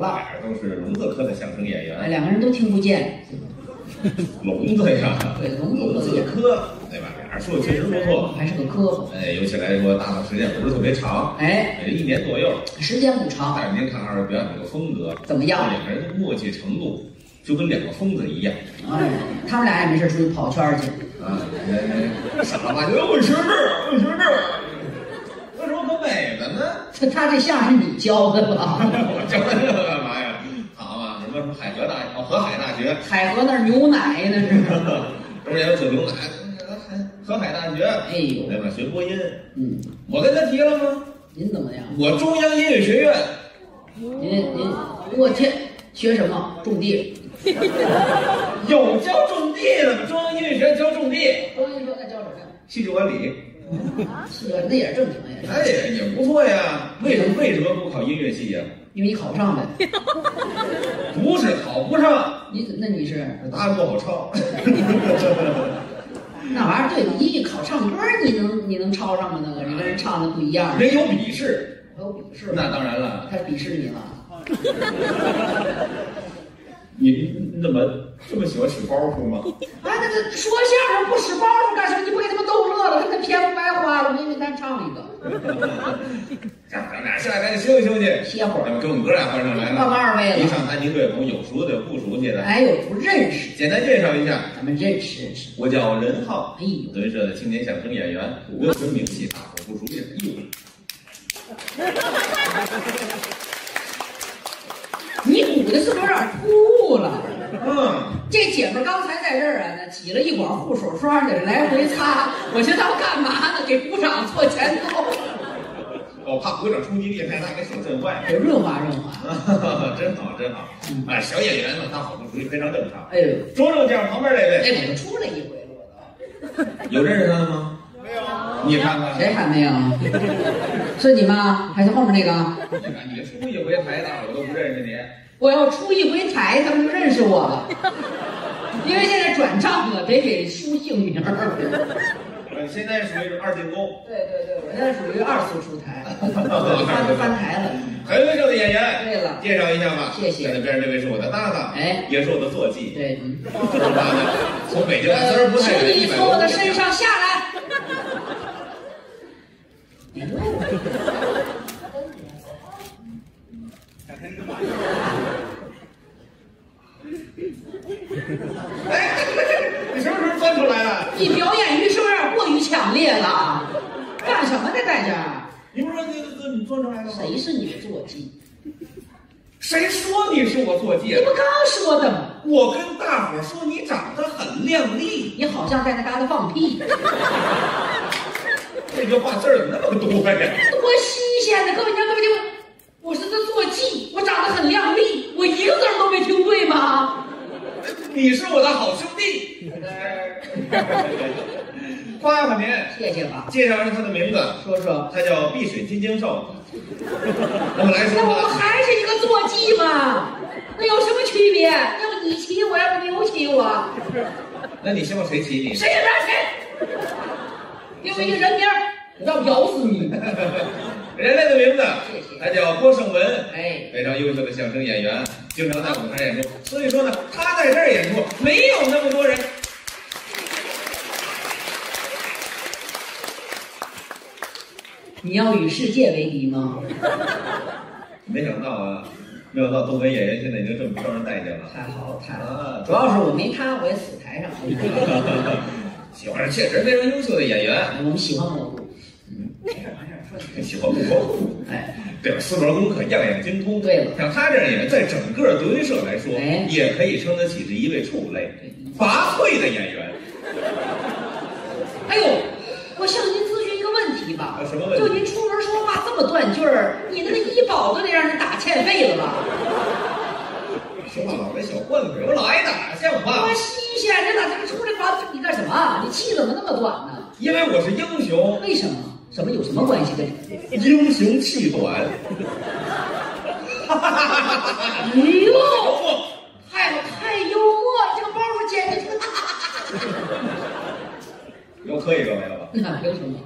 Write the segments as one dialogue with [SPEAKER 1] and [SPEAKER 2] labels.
[SPEAKER 1] 俩人都是聋子科的相声演
[SPEAKER 2] 哎，
[SPEAKER 1] 员，
[SPEAKER 2] 两个人都听不见。
[SPEAKER 1] 聋子呀，
[SPEAKER 2] 对聋子
[SPEAKER 1] 科，对吧？俩人说的确实不错。
[SPEAKER 2] 还是个科。
[SPEAKER 1] 哎，尤其来说，搭档时间不是特别长，
[SPEAKER 2] 哎，
[SPEAKER 1] 一年左右。
[SPEAKER 2] 时间不长，
[SPEAKER 1] 但是您看二位表演这个风格
[SPEAKER 2] 怎么样
[SPEAKER 1] 两个人的默契程度就跟两个疯子一样
[SPEAKER 2] 哎，他们俩也没事出去跑圈去。
[SPEAKER 1] 啊！哎傻了吧唧，我学这，我学这，有什么可美的呢？
[SPEAKER 2] 他他这相声是你教的吧？
[SPEAKER 1] 我 教这个干嘛呀？好嘛，什么什么海河大哦，河海大学，
[SPEAKER 2] 海河那儿牛奶那是。
[SPEAKER 1] 中间有酒牛奶，河海大学，
[SPEAKER 2] 哎呦，
[SPEAKER 1] 对吧？学播音，
[SPEAKER 2] 嗯，
[SPEAKER 1] 我跟他提了吗？
[SPEAKER 2] 您怎么样？
[SPEAKER 1] 我中央音乐学院，
[SPEAKER 2] 您您，我天，学什么？种地。
[SPEAKER 1] 有教种地的吗？中央音乐学院教种地，
[SPEAKER 2] 我跟你说，那教什么呀？
[SPEAKER 1] 戏剧管理。
[SPEAKER 2] 那也是正经呀。
[SPEAKER 1] 哎，也不错呀。为什么为什么不考音乐系呀？
[SPEAKER 2] 因为你考不上呗。
[SPEAKER 1] 不是考不上，
[SPEAKER 2] 你那你是
[SPEAKER 1] 答案不好抄。
[SPEAKER 2] 那玩意儿？对你一考唱歌，你能你能抄上吗？那个你跟人唱的不一样。
[SPEAKER 1] 人有鄙视，
[SPEAKER 2] 还有笔试，
[SPEAKER 1] 那当然了。
[SPEAKER 2] 他鄙视你了。
[SPEAKER 1] 你你怎么这么喜欢使包袱吗？
[SPEAKER 2] 哎，那那说相声不使包袱干什么？你不给他们逗乐了，他那篇幅白花了。我给你单唱一个，
[SPEAKER 1] 咱咱俩下来赶紧休息休息，
[SPEAKER 2] 歇会儿。
[SPEAKER 1] 咱们给我们哥俩换上来了。
[SPEAKER 2] 干嘛二位了
[SPEAKER 1] 一上台您对我们有熟的有不熟悉的，
[SPEAKER 2] 哎有，不认识，
[SPEAKER 1] 简单介绍一下。
[SPEAKER 2] 咱们认识认识。
[SPEAKER 1] 我叫任浩，
[SPEAKER 2] 哎呦，
[SPEAKER 1] 德云社的青年相声演员，歌声名气大伙不熟悉。哎呦，
[SPEAKER 2] 你鼓的是不是有点突兀了？
[SPEAKER 1] 嗯，
[SPEAKER 2] 这姐们儿刚才在这儿啊，那挤了一管护手霜，在这来回擦。我寻思她干嘛呢？给鼓掌做前奏，
[SPEAKER 1] 我怕鼓掌冲击力太大，给手震坏。
[SPEAKER 2] 给润滑润滑。
[SPEAKER 1] 真好，真好。哎，小演员嘛，他好不熟悉，非常正常。
[SPEAKER 2] 哎呦，
[SPEAKER 1] 说正讲旁边这位，
[SPEAKER 2] 哎，我就出来一回了，我都。
[SPEAKER 1] 有认识他的吗？没有。你看看，
[SPEAKER 2] 谁还没有？是你吗？还是后面那个？
[SPEAKER 1] 你看你出一回台，大我都不认识你。
[SPEAKER 2] 我要出一回台，他们就认识我了。因为现在转账了，得给输姓名
[SPEAKER 1] 现在属于二进宫，
[SPEAKER 2] 对对对，我现在属于二次出台，翻翻台了。
[SPEAKER 1] 很优秀的演员。
[SPEAKER 2] 对了，
[SPEAKER 1] 介绍一下吧。
[SPEAKER 2] 谢谢
[SPEAKER 1] 站在边上这位是我的搭档，
[SPEAKER 2] 哎
[SPEAKER 1] 也是我的坐骑。
[SPEAKER 2] 对，嗯。
[SPEAKER 1] 搭档从北京来，虽然不太
[SPEAKER 2] 请
[SPEAKER 1] 远，一百
[SPEAKER 2] 你从我的身上下来。哎呦，
[SPEAKER 1] 哎，你什么时候钻出来的？
[SPEAKER 2] 你表演欲是不是有点过于强烈了？干什么呢，在这儿？
[SPEAKER 1] 你不是说你你你钻出来的吗？
[SPEAKER 2] 谁是你的坐骑？
[SPEAKER 1] 谁说你
[SPEAKER 2] 你不刚说的吗？
[SPEAKER 1] 我跟大伙说你长得很靓丽，
[SPEAKER 2] 你好像在那嘎达放屁，
[SPEAKER 1] 这句话字儿怎么那么多呀？
[SPEAKER 2] 多新鲜呢！各位，你看，各位听我，我是这坐骑，我长得很靓丽，我一个字儿都没听对吗？
[SPEAKER 1] 你是我的好兄弟，夸夸您。
[SPEAKER 2] 谢谢吧。
[SPEAKER 1] 介绍一下他的名字，
[SPEAKER 2] 说说，
[SPEAKER 1] 他叫碧水金睛兽。那么来说
[SPEAKER 2] 那我们，还是一个坐骑嘛？那有什么区别？要不你骑我，要不牛骑我，
[SPEAKER 1] 那你希望谁骑你？
[SPEAKER 2] 谁也别谁。给我一个人名儿，我要咬死你！
[SPEAKER 1] 人类的名字他叫郭胜文，
[SPEAKER 2] 哎，
[SPEAKER 1] 非常优秀的相声演员，经常在舞台演出。所以说呢，他在这儿演出，没有那么多人。
[SPEAKER 2] 你要与世界为敌吗？
[SPEAKER 1] 没想到啊，没想到东北演员现在已经这么招人待见了。
[SPEAKER 2] 太好了，太好了！
[SPEAKER 1] 啊，
[SPEAKER 2] 主要是我没他，我也死台上。
[SPEAKER 1] 喜欢确实非常优秀的演员，
[SPEAKER 2] 我们喜欢蘑菇，嗯，没事没事，说你。
[SPEAKER 1] 喜欢蘑菇，
[SPEAKER 2] 哎，
[SPEAKER 1] 对吧？四门功课样样精通。
[SPEAKER 2] 对了
[SPEAKER 1] 像他这样演员，在整个德云社来说，
[SPEAKER 2] 哎
[SPEAKER 1] 也可以称得起是一位畜类、拔萃的演员。
[SPEAKER 2] 哎呦，我向您咨询一个问题吧。
[SPEAKER 1] 啊什么问题
[SPEAKER 2] 就您出这么断句儿，你那个医保都得让人打欠费了吧？
[SPEAKER 1] 说话老跟小混子，我老挨打，像话
[SPEAKER 2] 多？新鲜！这咋这么出来把你干什么？你气怎么那么短呢？
[SPEAKER 1] 因为我是英雄，
[SPEAKER 2] 为什么？什么有什么关系？
[SPEAKER 1] 英雄气短。
[SPEAKER 2] 哎呦，太太幽默了，这个包袱简直是。
[SPEAKER 1] 又磕一个没了吧？
[SPEAKER 2] 那凭什么？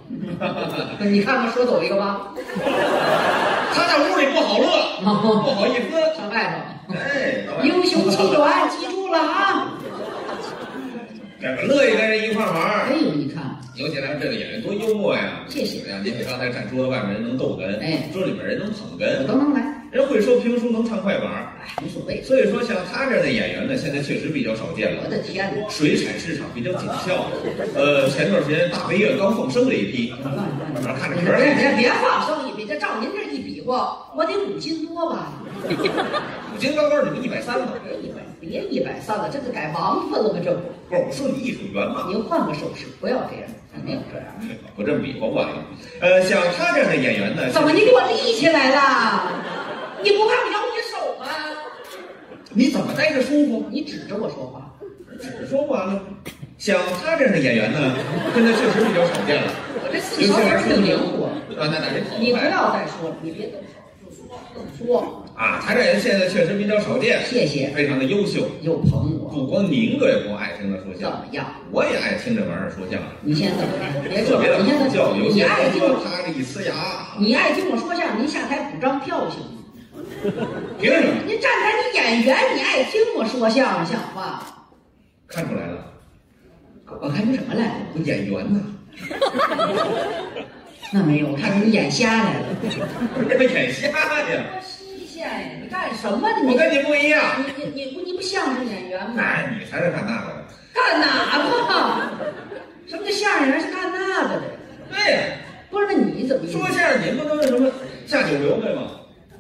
[SPEAKER 2] 你看看，说走一个吧。
[SPEAKER 1] 他在屋里不好乐，不好意思。
[SPEAKER 2] 上外头。
[SPEAKER 1] 哎，
[SPEAKER 2] 英雄气短，记住了啊！
[SPEAKER 1] 这个乐意跟人一块玩儿。
[SPEAKER 2] 哎呦，你看，
[SPEAKER 1] 尤其咱们这个演员多幽默呀！
[SPEAKER 2] 谢谢
[SPEAKER 1] 呀，您刚才站桌子外面人能逗哏，
[SPEAKER 2] 哎
[SPEAKER 1] 桌里面人能捧
[SPEAKER 2] 我
[SPEAKER 1] 哏，
[SPEAKER 2] 都能来，
[SPEAKER 1] 人会说评书，能唱快板儿。
[SPEAKER 2] 哎，无所谓。
[SPEAKER 1] 所以说，像他这样的演员呢，现在确实比较少见了。
[SPEAKER 2] 我的天哪！
[SPEAKER 1] 水产市场比较紧俏。呃，前段时间大悲月刚放生了一批，看着
[SPEAKER 2] 别别别别放生一批，这照您这一比划，我得五斤多吧？
[SPEAKER 1] 五斤高高，你们一百三吧？
[SPEAKER 2] 别一百，别一百三了，这个改王八了吗？这不，
[SPEAKER 1] 不是，我说你艺术圆嘛，
[SPEAKER 2] 您换个手势，不要这样，没有这样。
[SPEAKER 1] 不这么比划不完了。呃，像他这样的演员呢，
[SPEAKER 2] 怎么你给我立起来了？你不怕我咬你手吗？
[SPEAKER 1] 你怎么待着舒服？
[SPEAKER 2] 你指着我说话，
[SPEAKER 1] 指着说话了。像他这样的演员呢，现在确实比较少见了。
[SPEAKER 2] 我这四条腿挺灵活。
[SPEAKER 1] 啊，那那这跑
[SPEAKER 2] 你不要再说了，你别动手，就说就说。
[SPEAKER 1] 啊！他这人现在确实比较少见，
[SPEAKER 2] 谢谢，
[SPEAKER 1] 非常的优秀。
[SPEAKER 2] 又捧我，
[SPEAKER 1] 不光您对我爱听他说相声，
[SPEAKER 2] 么样？
[SPEAKER 1] 我也爱听这玩意儿说相声。
[SPEAKER 2] 你先怎么样？别说
[SPEAKER 1] 特别的
[SPEAKER 2] 了，你先
[SPEAKER 1] 好笑，有些
[SPEAKER 2] 你爱听我，
[SPEAKER 1] 他这一呲牙，
[SPEAKER 2] 你爱听我说相声，您下台补张票行吗？
[SPEAKER 1] 凭什么？
[SPEAKER 2] 你站台，你演员，你爱听我说相声，像话？
[SPEAKER 1] 看出来了，
[SPEAKER 2] 我看出什么来了？
[SPEAKER 1] 我演员呢，
[SPEAKER 2] 那没有，我看你眼瞎来了。
[SPEAKER 1] 这个眼瞎呀。
[SPEAKER 2] 多新鲜呀！你干什么呢？你
[SPEAKER 1] 我跟你不一样，
[SPEAKER 2] 你你你不你不相声演员吗？
[SPEAKER 1] 哎，你才是干那个的。
[SPEAKER 2] 干哪个？什么叫相声演员是干那个的？
[SPEAKER 1] 对呀，
[SPEAKER 2] 不是，那你怎么
[SPEAKER 1] 说相声你不能什么下九流对吗？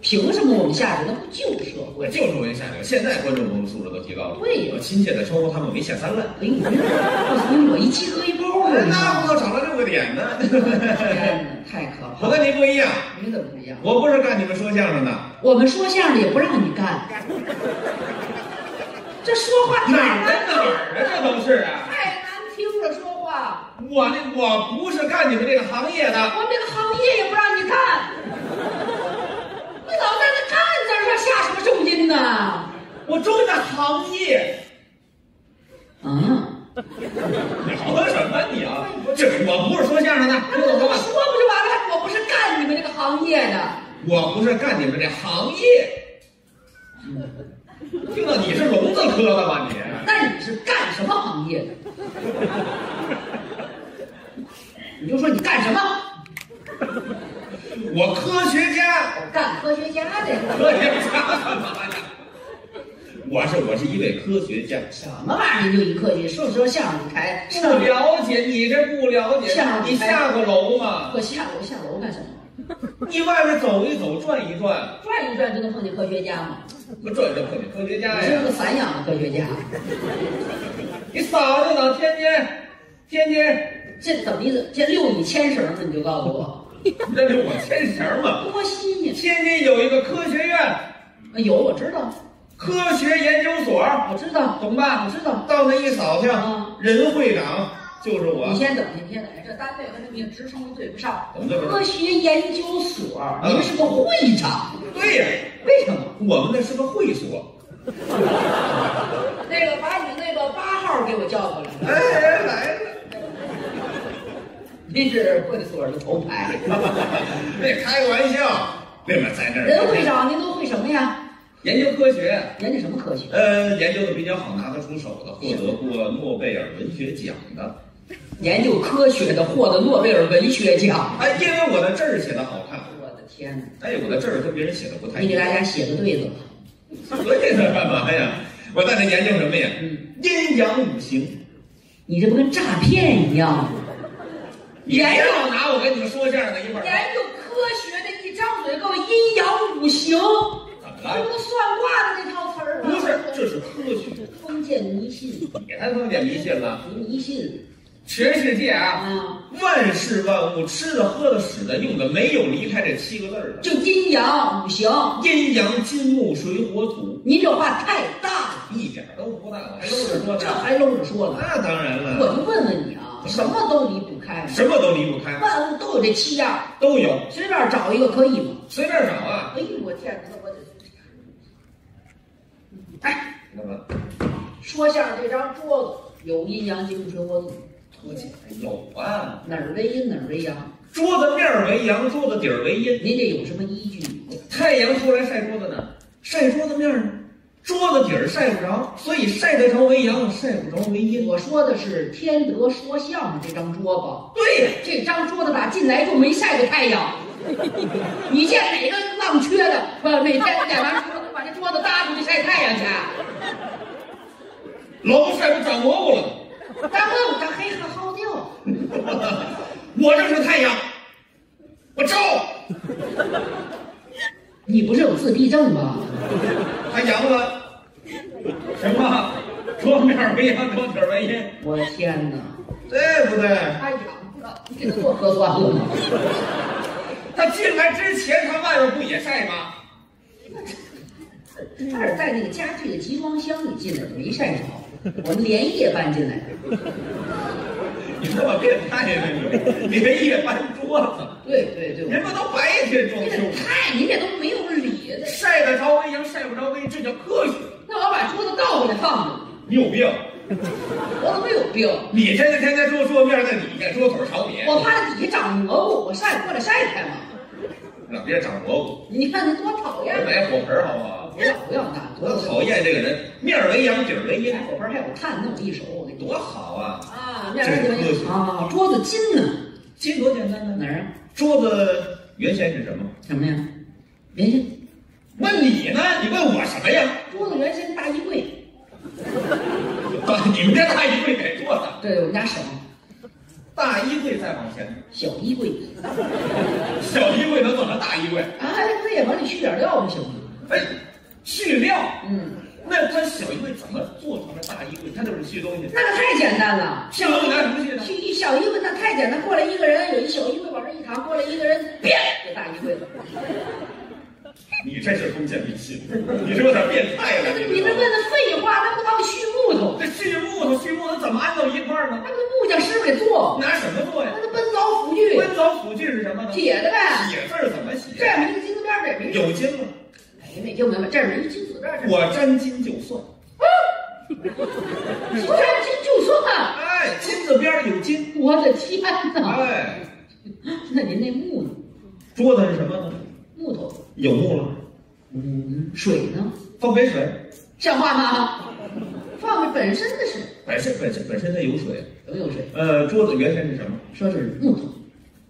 [SPEAKER 2] 凭什么我们下去？那不旧社
[SPEAKER 1] 我
[SPEAKER 2] 会？
[SPEAKER 1] 就是我下流。现在观众朋友素质都提高了，
[SPEAKER 2] 对呀
[SPEAKER 1] 我亲切的称呼他们为下三滥。
[SPEAKER 2] 我一鸡哥一包儿，
[SPEAKER 1] 那不都长了六个点呢？
[SPEAKER 2] 天哪，太可怕
[SPEAKER 1] 我
[SPEAKER 2] 了！
[SPEAKER 1] 跟你不一样，
[SPEAKER 2] 你怎么不一样？
[SPEAKER 1] 我不是干你们说相声的，
[SPEAKER 2] 我们说相声也不让你干，这说话太
[SPEAKER 1] 哪儿
[SPEAKER 2] 难
[SPEAKER 1] 跟哪儿啊？这都是啊！
[SPEAKER 2] 太难听了，说话。
[SPEAKER 1] 我那我不是干你们这个行业的，
[SPEAKER 2] 我们这个行业也不让你干，你老在那“干”字儿上下什么重音呢？
[SPEAKER 1] 我重在行业。
[SPEAKER 2] 啊，
[SPEAKER 1] 你 好说什么你啊？这我不是说相声的？
[SPEAKER 2] 说不就完了？还我不是干你们这个行业的，
[SPEAKER 1] 我不是干你们这行业。听到你是聋子科的吧你？
[SPEAKER 2] 那你是干什么行业的？你就说你干什么？
[SPEAKER 1] 我科学家，
[SPEAKER 2] 我干科学家的。
[SPEAKER 1] 科学家？我是我是一位科学家。
[SPEAKER 2] 什么玩意儿？就一科学？说说相声台
[SPEAKER 1] 不了解，你这不了解
[SPEAKER 2] 相，声
[SPEAKER 1] 你下过楼吗？
[SPEAKER 2] 我下楼下楼干什么？
[SPEAKER 1] 你外面走一走，转一转，
[SPEAKER 2] 转一转就能碰见科学家吗？
[SPEAKER 1] 我转着碰见科学家呀
[SPEAKER 2] 你是个。散养的科学家，
[SPEAKER 1] 你嫂子长天津，天津，
[SPEAKER 2] 这怎么意思？这六米牵绳子，你就告诉我，
[SPEAKER 1] 这是我牵绳嘛。
[SPEAKER 2] 多新鲜！
[SPEAKER 1] 天津有一个科学院，
[SPEAKER 2] 有我知道，
[SPEAKER 1] 科学研究所，
[SPEAKER 2] 我知道，
[SPEAKER 1] 懂吧？
[SPEAKER 2] 我知道。
[SPEAKER 1] 到那一扫听
[SPEAKER 2] 啊，
[SPEAKER 1] 任会长就是我
[SPEAKER 2] 你。先等去，你先等去，这单位和这名职称都对不上。
[SPEAKER 1] 怎么对不上
[SPEAKER 2] 科学研究所，您是个会长，
[SPEAKER 1] 对呀，
[SPEAKER 2] 为什么？
[SPEAKER 1] 我们那是个会所。
[SPEAKER 2] 那个把你那个八号给我叫过来。
[SPEAKER 1] 哎哎，来了。
[SPEAKER 2] 您是会所的头牌，
[SPEAKER 1] 那开个玩笑，那么在那儿
[SPEAKER 2] 任会长，您都会什么呀？
[SPEAKER 1] 研究科学，
[SPEAKER 2] 研究什么科学？
[SPEAKER 1] 呃，研究的比较好，拿得出手的，获得过诺贝尔文学奖的。
[SPEAKER 2] 研究科学的获得诺贝尔文学奖。
[SPEAKER 1] 哎，因为我的字儿写的好看，
[SPEAKER 2] 我的天哪！
[SPEAKER 1] 哎，我的字儿跟别人写的不太一样你给。
[SPEAKER 2] 大家写个对子吧。
[SPEAKER 1] 对子干嘛呀？我在那研究什么呀？
[SPEAKER 2] 嗯
[SPEAKER 1] 阴阳五行。
[SPEAKER 2] 你这不跟诈骗一样吗？
[SPEAKER 1] 你别老拿我跟你们说相声的一块儿。
[SPEAKER 2] 研究科学的一张嘴够阴阳五行，
[SPEAKER 1] 怎么了？
[SPEAKER 2] 这不都算卦的那套词儿吗？
[SPEAKER 1] 不是，这是科学。
[SPEAKER 2] 封建迷信，
[SPEAKER 1] 你才封建迷信了。
[SPEAKER 2] 你迷信
[SPEAKER 1] 全世界啊，
[SPEAKER 2] 啊！
[SPEAKER 1] 万事万物，吃的、喝的、使的、用的，没有离开这七个字儿的。
[SPEAKER 2] 就阴阳五行，
[SPEAKER 1] 阴阳金木水火土，
[SPEAKER 2] 您这话太大了，
[SPEAKER 1] 一点都不大，我还搂着说呢。
[SPEAKER 2] 这还搂着说呢。
[SPEAKER 1] 那当然了我，
[SPEAKER 2] 就问问你啊，什么都离不开，
[SPEAKER 1] 什么都离不开，
[SPEAKER 2] 万物都有这七样，
[SPEAKER 1] 都有，
[SPEAKER 2] 随便找一个可以吗？
[SPEAKER 1] 随便找啊。
[SPEAKER 2] 哎呦，我天哪，那我得，哎，
[SPEAKER 1] 那么
[SPEAKER 2] 说相声这张桌子有阴阳金木水火土，
[SPEAKER 1] 多简有啊，
[SPEAKER 2] 哪儿为阴哪儿为阳？
[SPEAKER 1] 桌子面儿为阳，桌子底儿为阴。
[SPEAKER 2] 您这有什么依据？
[SPEAKER 1] 太阳出来晒桌子呢，晒桌子面呢，桌子底儿晒不着，所以晒得着为阳，晒不着为阴。
[SPEAKER 2] 我说的是天德说相声这张桌子
[SPEAKER 1] 对呀，
[SPEAKER 2] 这张桌子打进来就没晒过太阳。你见哪个浪缺的不每天演完桌子把这桌子搭出去晒太阳去？
[SPEAKER 1] 老子晒不长蘑菇了。
[SPEAKER 2] 大问他黑哈薅掉，
[SPEAKER 1] 我这是太阳，我照，
[SPEAKER 2] 你不是有自闭症吗？
[SPEAKER 1] 还阳了。什么？桌面没阳，桌腿为阴，
[SPEAKER 2] 我的天哪！
[SPEAKER 1] 对不对？
[SPEAKER 2] 他阳了，你给他做核酸了吗？
[SPEAKER 1] 他进来之前，他外边不也晒吗？
[SPEAKER 2] 他是在那个家具的集装箱里进来的，没晒着。我们连夜搬进来的。
[SPEAKER 1] 你这么变态呀你！你连夜搬桌子，
[SPEAKER 2] 对对对，
[SPEAKER 1] 人不都白天装修吗？
[SPEAKER 2] 这太，你这都没有理的。
[SPEAKER 1] 晒得着微阳，晒不着微阴，这叫科学。
[SPEAKER 2] 那我把桌子倒过来放着，
[SPEAKER 1] 你有病！
[SPEAKER 2] 我怎么有病？
[SPEAKER 1] 你天天天天桌桌面在底下，桌腿朝你，
[SPEAKER 2] 我怕底下长蘑菇，我晒过来晒开嘛。
[SPEAKER 1] 让别长蘑菇。
[SPEAKER 2] 你看你多讨厌
[SPEAKER 1] 我！买火盆好不好？
[SPEAKER 2] 不要不要干，多
[SPEAKER 1] 多讨厌这个人，面儿为阳，底儿为阴
[SPEAKER 2] 买，火盆还有炭弄一手，我给你
[SPEAKER 1] 多好啊！
[SPEAKER 2] 啊，面儿就行啊，桌子金呢？
[SPEAKER 1] 金多简单呢。
[SPEAKER 2] 哪儿啊？
[SPEAKER 1] 桌子原先是什么？
[SPEAKER 2] 什么呀？原先
[SPEAKER 1] 问你呢？你问我什么呀？
[SPEAKER 2] 桌子原先大衣柜，
[SPEAKER 1] 你们家大衣柜改做的，
[SPEAKER 2] 对我们家省
[SPEAKER 1] 大衣柜再往前，
[SPEAKER 2] 小衣柜，
[SPEAKER 1] 小衣柜能做成大衣柜。
[SPEAKER 2] 啊，还可以往里续点料就行了。
[SPEAKER 1] 哎，续料，
[SPEAKER 2] 嗯，
[SPEAKER 1] 那它小衣柜怎么做成了大衣柜？它就是续东西。
[SPEAKER 2] 那个太简单了。
[SPEAKER 1] 小衣柜拿什么续呢？
[SPEAKER 2] 去一小衣柜那太简单，过来一个人有一小衣柜往这一躺，过来一个人，别这大衣柜了。
[SPEAKER 1] 你这是封建迷信，你是有点变态了。
[SPEAKER 2] 你这问的废话，那不往里续木头，
[SPEAKER 1] 这续木头，续木头怎么安到一块儿呢
[SPEAKER 2] 那？不木匠师傅给做，
[SPEAKER 1] 拿什么做呀
[SPEAKER 2] 那？是奔凿斧锯，
[SPEAKER 1] 奔凿斧锯是什么呢？
[SPEAKER 2] 铁的呗。
[SPEAKER 1] 铁字儿怎么写？
[SPEAKER 2] 这儿没个金字边儿没
[SPEAKER 1] 有金吗？
[SPEAKER 2] 哎，没听明白，这儿没金子，这儿
[SPEAKER 1] 我沾金就算。
[SPEAKER 2] 说上金就算。
[SPEAKER 1] 哎，金字边儿有金。
[SPEAKER 2] 我的天哪！
[SPEAKER 1] 哎，
[SPEAKER 2] 那您那木呢？
[SPEAKER 1] 桌子是什么呢？
[SPEAKER 2] 木头，
[SPEAKER 1] 有木了，
[SPEAKER 2] 嗯，水呢？
[SPEAKER 1] 放杯水，
[SPEAKER 2] 像话吗？放着本身的水
[SPEAKER 1] 本身本身本身它有水。
[SPEAKER 2] 能有水，
[SPEAKER 1] 呃，桌子原先是什么？
[SPEAKER 2] 说是木头、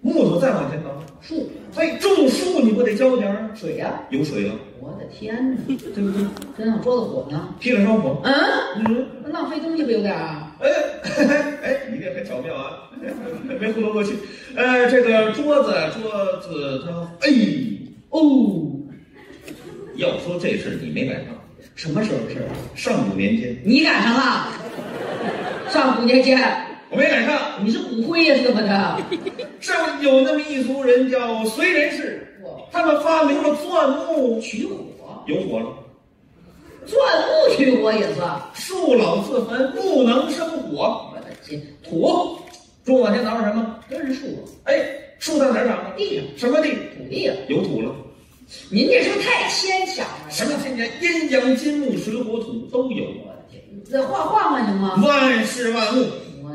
[SPEAKER 1] 木头再往前倒，
[SPEAKER 2] 树、
[SPEAKER 1] 哎，种树你不得浇点儿？
[SPEAKER 2] 水呀、
[SPEAKER 1] 有水了，
[SPEAKER 2] 我的天哪，对不对？真让桌子火呢？
[SPEAKER 1] 劈了烧火。
[SPEAKER 2] 嗯，
[SPEAKER 1] 嗯，
[SPEAKER 2] 那浪费东西不有点儿啊？
[SPEAKER 1] 哎哎，你这很巧妙啊，没糊弄过去。呃，这个桌子桌子它，哎哦，要说这事儿你没赶上，
[SPEAKER 2] 什么时候的事儿啊？
[SPEAKER 1] 上古年间
[SPEAKER 2] 你赶上了？上古年间，
[SPEAKER 1] 我没赶上。
[SPEAKER 2] 你是骨灰呀，是怎么的？
[SPEAKER 1] 上有那么一族人叫燧人氏，他们发明了钻木，
[SPEAKER 2] 取火，
[SPEAKER 1] 有火了。
[SPEAKER 2] 钻木取火也算。
[SPEAKER 1] 树老自焚，木能生火。
[SPEAKER 2] 我的天，土
[SPEAKER 1] 中往前倒是什么？
[SPEAKER 2] 真是树，
[SPEAKER 1] 哎，树在哪儿长的？
[SPEAKER 2] 地上
[SPEAKER 1] 什么地？
[SPEAKER 2] 土地啊。
[SPEAKER 1] 有土了。
[SPEAKER 2] 您这是不是太牵强了？
[SPEAKER 1] 什么天年？阴阳金木水火土都有。
[SPEAKER 2] 我的天，你再换换换行吗？
[SPEAKER 1] 万事万物，
[SPEAKER 2] 我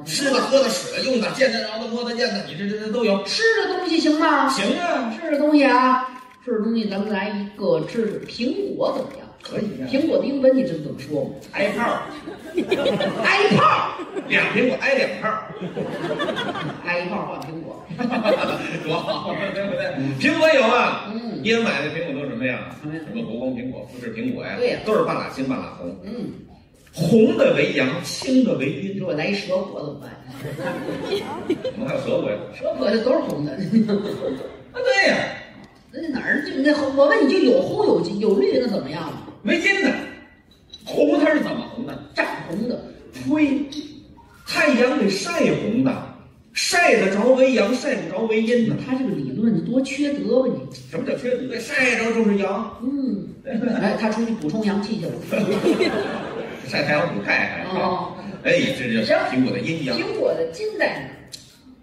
[SPEAKER 1] 吃的、喝的、使的、用的、见的、着的、摸的、见的，你这这这都有。
[SPEAKER 2] 吃的东西行吗？
[SPEAKER 1] 行啊，
[SPEAKER 2] 吃的东西啊，吃的东西，咱们来一个吃苹果怎么样？
[SPEAKER 1] 可以呀、
[SPEAKER 2] 苹果的英文你知道怎么说吗？
[SPEAKER 1] 挨炮，
[SPEAKER 2] 挨炮，
[SPEAKER 1] 两苹果挨两炮，
[SPEAKER 2] 挨一炮换苹果。
[SPEAKER 1] 多好，对不对？苹果有啊，
[SPEAKER 2] 嗯
[SPEAKER 1] 你们买的苹果都什么呀？
[SPEAKER 2] 什么呀
[SPEAKER 1] 什么国光苹果、富士苹果呀？
[SPEAKER 2] 对呀
[SPEAKER 1] 都是半拉青半拉红，
[SPEAKER 2] 嗯，
[SPEAKER 1] 红的为阳，青的为阴。
[SPEAKER 2] 你说我来一蛇果怎么办？
[SPEAKER 1] 我们还有蛇果呀？
[SPEAKER 2] 蛇果这都是红的。
[SPEAKER 1] 啊，对呀，
[SPEAKER 2] 那哪儿就那我问你就有红有金有绿，那怎么样？
[SPEAKER 1] 为阴的。红它是怎么红的？
[SPEAKER 2] 涨红的，
[SPEAKER 1] 吹，太阳给晒红的，晒得着为阳，晒不着为阴的。
[SPEAKER 2] 他这个理论你多缺德吧你？
[SPEAKER 1] 什么叫缺德？晒着就是阳，
[SPEAKER 2] 嗯，哎，他出去补充阳气去了。
[SPEAKER 1] 晒太阳补钙还是吧？
[SPEAKER 2] 哦，
[SPEAKER 1] 哎，这就是苹果的阴阳。
[SPEAKER 2] 苹果的金在哪儿？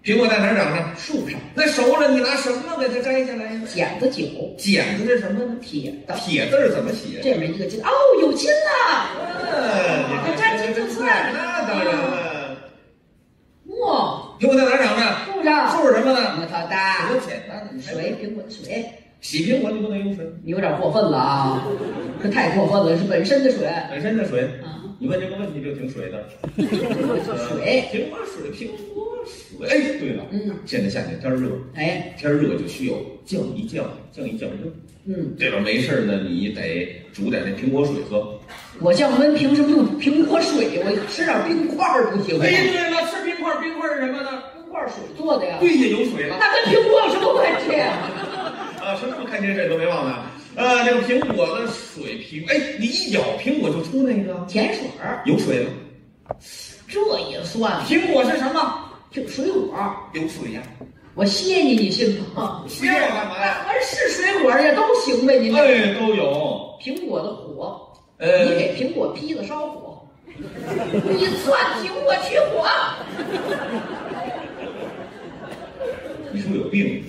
[SPEAKER 1] 苹果在哪儿长呢？
[SPEAKER 2] 树上，
[SPEAKER 1] 那熟了，你拿什么给它摘下来呀？
[SPEAKER 2] 剪子酒，
[SPEAKER 1] 剪子是什么呢？
[SPEAKER 2] 铁的，
[SPEAKER 1] 铁字儿怎么写？
[SPEAKER 2] 这边一个金，哦，有金了。
[SPEAKER 1] 嗯，你
[SPEAKER 2] 沾金就算
[SPEAKER 1] 那当然了。
[SPEAKER 2] 哇，
[SPEAKER 1] 苹果在哪儿长呢？
[SPEAKER 2] 树上，
[SPEAKER 1] 树是什么呢？
[SPEAKER 2] 木头的
[SPEAKER 1] 多简单的，
[SPEAKER 2] 水，苹果的水，
[SPEAKER 1] 洗苹果你不能用水，
[SPEAKER 2] 你有点过分了啊！这太过分了，是本身的水。
[SPEAKER 1] 本身的水。
[SPEAKER 2] 啊，
[SPEAKER 1] 你问这个问题就挺水的。
[SPEAKER 2] 水，
[SPEAKER 1] 苹果水，苹果水。哎，对了，
[SPEAKER 2] 嗯，
[SPEAKER 1] 现在夏天天热，
[SPEAKER 2] 哎，
[SPEAKER 1] 天热就需要降一降，降一降热。
[SPEAKER 2] 嗯，
[SPEAKER 1] 对吧？没事呢，你得煮点那苹果水喝。
[SPEAKER 2] 我降温凭什么用苹果水？我吃点冰块不行吗？
[SPEAKER 1] 哎，对了，吃冰块，冰块是什么呢？
[SPEAKER 2] 冰块水做的呀。
[SPEAKER 1] 对呀，有水了。
[SPEAKER 2] 那跟苹果有什么关系？
[SPEAKER 1] 啊，说这么看电视都没忘呢。呃，那个苹果的水苹，哎，你一咬苹果就出那个
[SPEAKER 2] 甜水儿，
[SPEAKER 1] 有水吗。
[SPEAKER 2] 这也算？
[SPEAKER 1] 苹果是什么？
[SPEAKER 2] 就水果。
[SPEAKER 1] 有水呀。
[SPEAKER 2] 我谢你，你信吗？
[SPEAKER 1] 谢我干嘛呀？
[SPEAKER 2] 反正是水果也都行呗，您。
[SPEAKER 1] 哎，都有。
[SPEAKER 2] 苹果的火，
[SPEAKER 1] 呃，
[SPEAKER 2] 你给苹果劈子烧火，你算苹果取火。
[SPEAKER 1] 你是不是有病？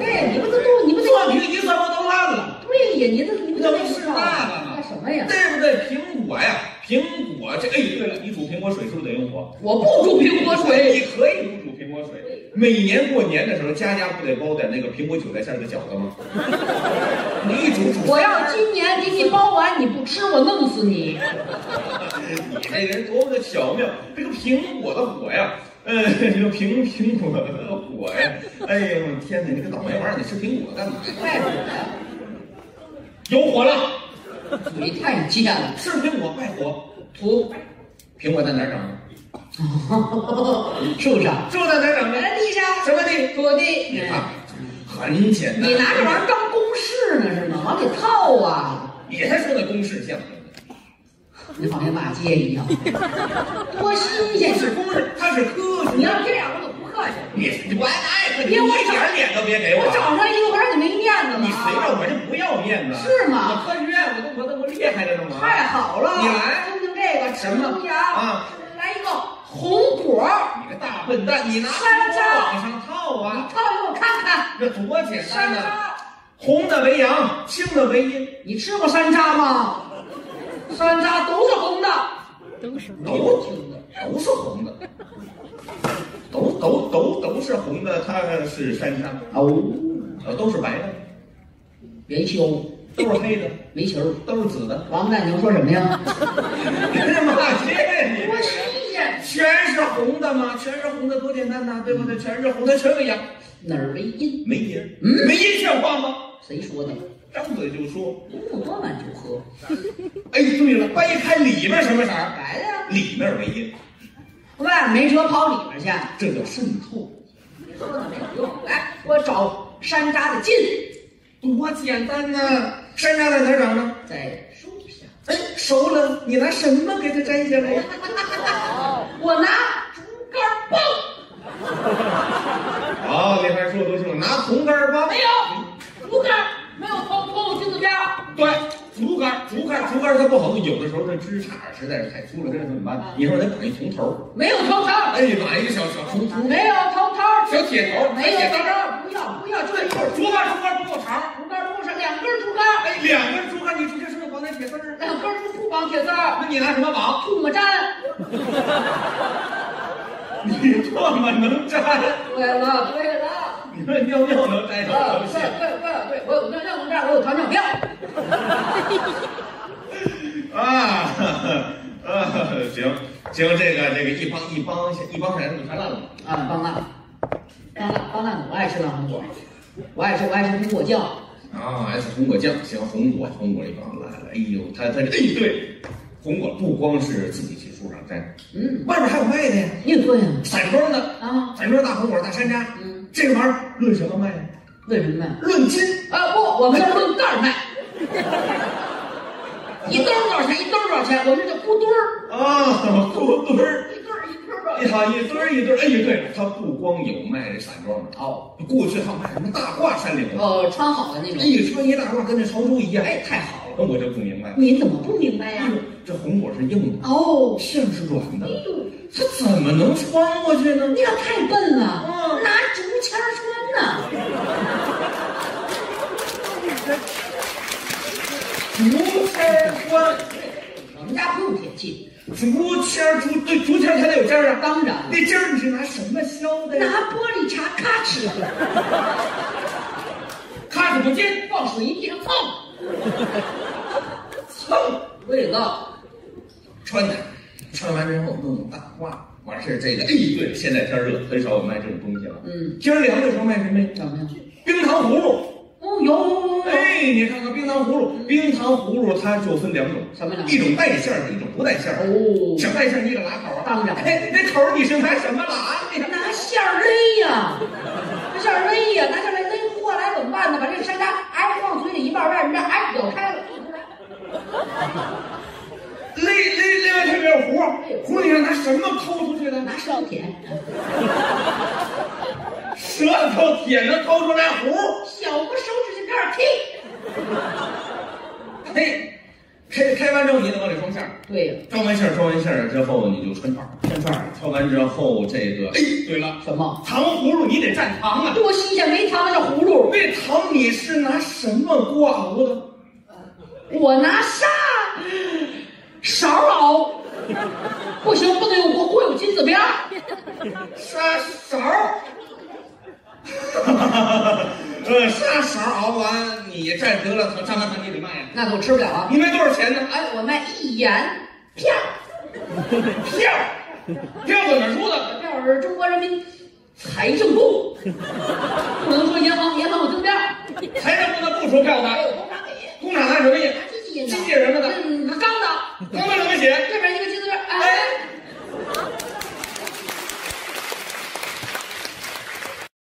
[SPEAKER 2] 哎，你们这都，你们这
[SPEAKER 1] 蒜皮你怎么都烂了？
[SPEAKER 2] 对呀，你这
[SPEAKER 1] 不是那个吗？
[SPEAKER 2] 干什么呀？
[SPEAKER 1] 对不对？苹果呀，苹果这哎，对了，你煮苹果水是不是得用火？
[SPEAKER 2] 我不煮苹果水，
[SPEAKER 1] 你可以不煮苹果水。每年过年的时候，家家不得包点那个苹果韭菜馅的饺子吗？你一煮煮。
[SPEAKER 2] 我要今年给你包完，你不吃，我弄死你。
[SPEAKER 1] 你这人多么的巧妙！这个苹果的火呀，呃，这个苹苹果的火呀，哎呦天哪！你个倒霉玩意儿，你吃苹果干嘛呀？有火了，
[SPEAKER 2] 嘴太贱了，
[SPEAKER 1] 吃苹果败火。
[SPEAKER 2] 土，
[SPEAKER 1] 苹果在哪儿长的？
[SPEAKER 2] 树上，
[SPEAKER 1] 树在哪儿长的？
[SPEAKER 2] 地上，
[SPEAKER 1] 什么地？
[SPEAKER 2] 土地。
[SPEAKER 1] 你看，很简单。
[SPEAKER 2] 你拿这玩意儿当公式呢是吗？往里套啊！
[SPEAKER 1] 你才说那公式像。
[SPEAKER 2] 你好像骂街一样，多新鲜！
[SPEAKER 1] 是公式，它是科学。
[SPEAKER 2] 你要这样，我可不客气。
[SPEAKER 1] 你我爱客气，
[SPEAKER 2] 别我
[SPEAKER 1] 一点脸都别给我。
[SPEAKER 2] 我找上一个，我让你没面子了。
[SPEAKER 1] 你随着我就不要面子。
[SPEAKER 2] 是吗？
[SPEAKER 1] 我科学院我都我都我厉害着呢嘛。
[SPEAKER 2] 太好了！
[SPEAKER 1] 你来，
[SPEAKER 2] 听听这个
[SPEAKER 1] 什么
[SPEAKER 2] 啊？来一个红果。
[SPEAKER 1] 你个大笨蛋，你拿
[SPEAKER 2] 山楂
[SPEAKER 1] 往上套啊！
[SPEAKER 2] 套给我看看。
[SPEAKER 1] 这多简单呢！
[SPEAKER 2] 山楂，
[SPEAKER 1] 红的为阳，青的为阴。
[SPEAKER 2] 你吃过山楂吗？山楂都是红的，
[SPEAKER 3] 都是
[SPEAKER 1] 都都是红的，都都都都是红的，它是山楂。
[SPEAKER 2] 哦，
[SPEAKER 1] 呃，都是白的，
[SPEAKER 2] 元宵，
[SPEAKER 1] 都是黑的，
[SPEAKER 2] 煤球。
[SPEAKER 1] 都是紫的。
[SPEAKER 2] 王大牛说什么呀？
[SPEAKER 1] 你这骂街，你
[SPEAKER 2] 多新鲜！
[SPEAKER 1] 全是红的吗？全是红的，多简单呐，对不对？全是红的，全为阳，
[SPEAKER 2] 哪儿为阴？
[SPEAKER 1] 没阴，
[SPEAKER 2] 嗯
[SPEAKER 1] 没阴像话吗？
[SPEAKER 2] 谁说的？
[SPEAKER 1] 张嘴就说。
[SPEAKER 2] 不多晚就喝，
[SPEAKER 1] 哎，对了，掰开里面什么色儿？
[SPEAKER 2] 白的呀。
[SPEAKER 1] 里面为阴，
[SPEAKER 2] 外面没辙跑里面去。
[SPEAKER 1] 这叫渗透。
[SPEAKER 2] 你说的没有用。来，我找山楂的茎，
[SPEAKER 1] 多简单呐！山楂在哪儿长呢？
[SPEAKER 2] 在树上。
[SPEAKER 1] 哎，熟了，你拿什么给它摘下来呀？
[SPEAKER 2] 我拿竹竿棒，
[SPEAKER 1] 好，你还说都清楚，拿铜杆棒。
[SPEAKER 2] 没有竹竿，没有偷偷我金子边儿。
[SPEAKER 1] 对，竹竿，竹竿，竹竿它不好弄，有的时候这枝杈实在是太粗了，这怎么办？你说得绑一铜头，
[SPEAKER 2] 没有头头，
[SPEAKER 1] 哎，绑一个小小铜头，
[SPEAKER 2] 没有头头，
[SPEAKER 1] 小铁头，
[SPEAKER 2] 没有
[SPEAKER 1] 铁头。
[SPEAKER 2] 头头，不要不要，就一根
[SPEAKER 1] 竹竿，竹竿不够长，
[SPEAKER 2] 竹竿不是两根竹竿，
[SPEAKER 1] 哎，两根竹竿，你直接是不是绑那铁丝儿？
[SPEAKER 2] 两根竹不绑铁丝儿，
[SPEAKER 1] 那你拿什么绑？
[SPEAKER 2] 吐沫粘。
[SPEAKER 1] 你这么能粘？
[SPEAKER 2] 对了对了，
[SPEAKER 1] 你说尿尿能粘上
[SPEAKER 2] 啊
[SPEAKER 1] 东西
[SPEAKER 2] 对？对对对，我有尿尿能粘，我有糖尿病。
[SPEAKER 1] 啊，啊，行行，这个这个一帮一帮一帮骰子就全烂了。
[SPEAKER 2] 啊，棒烂，棒烂棒烂，我爱吃辣红果，我爱吃我爱吃红果酱。
[SPEAKER 1] 啊，爱吃红果酱，行，红果红果一帮烂了。哎呦，他他这哎对，红果不光是自己去树上摘，
[SPEAKER 2] 嗯，
[SPEAKER 1] 外面还有卖的呀，
[SPEAKER 2] 你也对呀。
[SPEAKER 1] 散装的，
[SPEAKER 2] 啊，
[SPEAKER 1] 散装大红果大山楂，
[SPEAKER 2] 嗯，
[SPEAKER 1] 这个玩意儿论什么卖呀？
[SPEAKER 2] 论什么卖？
[SPEAKER 1] 论斤。
[SPEAKER 2] 啊不，我们这论袋儿卖。一兜儿多少钱？一兜儿多少钱？我们这叫咕墩儿，
[SPEAKER 1] 啊，咕墩儿，
[SPEAKER 2] 一好一
[SPEAKER 1] 堆儿一堆儿。哎，对了，他不光有卖这散装的，
[SPEAKER 2] 哦，
[SPEAKER 1] 过去还有卖什么大褂山岭的，
[SPEAKER 2] 哦，穿好的那种。
[SPEAKER 1] 哎，穿一大褂跟那潮州一样。
[SPEAKER 2] 哎，太好了，
[SPEAKER 1] 那我就不明白了。
[SPEAKER 2] 你怎么不明白呀
[SPEAKER 1] 哎？呦，这红果是硬的，
[SPEAKER 2] 哦，
[SPEAKER 1] 馅是软的
[SPEAKER 2] 哎，呦，
[SPEAKER 1] 他怎么能穿过去呢？
[SPEAKER 2] 你可太笨了，
[SPEAKER 1] 嗯
[SPEAKER 2] 拿竹签儿穿呢。
[SPEAKER 1] 竹签穿，
[SPEAKER 2] 我们家不用铁器，
[SPEAKER 1] 竹签竹对竹签才得有尖儿啊。
[SPEAKER 2] 当然了，
[SPEAKER 1] 那尖儿你是拿什么削的呀？
[SPEAKER 2] 拿玻璃碴咔哧，
[SPEAKER 1] 咔哧不尖，
[SPEAKER 2] 往水地上蹭，
[SPEAKER 1] 蹭
[SPEAKER 2] 味道，
[SPEAKER 1] 穿的，穿完之后弄大褂，完事儿这个，哎，对，现在天热，很少有卖这种东西了。
[SPEAKER 2] 嗯，
[SPEAKER 1] 天儿凉的时候卖什么呀？
[SPEAKER 2] 怎么样？
[SPEAKER 1] 冰糖葫芦。
[SPEAKER 2] 哦，有有有有，
[SPEAKER 1] 哎，你看看冰糖葫芦，冰糖葫芦它就分两种，
[SPEAKER 2] 什么两种
[SPEAKER 1] 一种带馅儿的，一种不带馅儿的。
[SPEAKER 2] 哦
[SPEAKER 1] 想带馅儿你得拉口啊。
[SPEAKER 2] 当然
[SPEAKER 1] 哎，那口儿你是拿什么
[SPEAKER 2] 拿馅儿勒 呀，拿馅儿勒呀，拿馅儿勒勒不过来怎么办呢？把这个山楂哎放嘴里一半半，你这哎咬开了，
[SPEAKER 1] 勒勒勒完它没有糊儿，糊儿你是拿什么抠出去的？
[SPEAKER 2] 拿舌头舔，
[SPEAKER 1] 舌头舔着抠出来糊儿。
[SPEAKER 2] 小不手指甲盖儿踢。
[SPEAKER 1] 嘿，开开完之后你得往里装馅儿，
[SPEAKER 2] 对呀，
[SPEAKER 1] 装完馅儿装完馅儿之后你就穿串儿，穿串儿挑完之后这个，哎，对了，
[SPEAKER 2] 什么？
[SPEAKER 1] 糖葫芦你得蘸糖啊。
[SPEAKER 2] 多新鲜，没糖的叫葫芦。
[SPEAKER 1] 那糖你是拿什么锅熬的？
[SPEAKER 2] 我拿啥勺熬？不行，不能有锅，锅有金子边儿。
[SPEAKER 1] 砂勺 儿。呃，沙勺熬完，你蘸得了糖，蘸完糖你得卖呀。
[SPEAKER 2] 那可我吃不了啊！
[SPEAKER 1] 你卖多少钱呢？
[SPEAKER 2] 哎，我卖一元票，
[SPEAKER 1] 票，票怎么出的？
[SPEAKER 2] 票是中国人民财政部，不能说银行，银行有金边儿。
[SPEAKER 1] 财政部的不出票的，
[SPEAKER 2] 工厂，
[SPEAKER 1] 拿什么印？
[SPEAKER 2] 机器印的，
[SPEAKER 1] 机器人的，
[SPEAKER 2] 嗯，钢的，
[SPEAKER 1] 钢板怎么写？
[SPEAKER 2] 对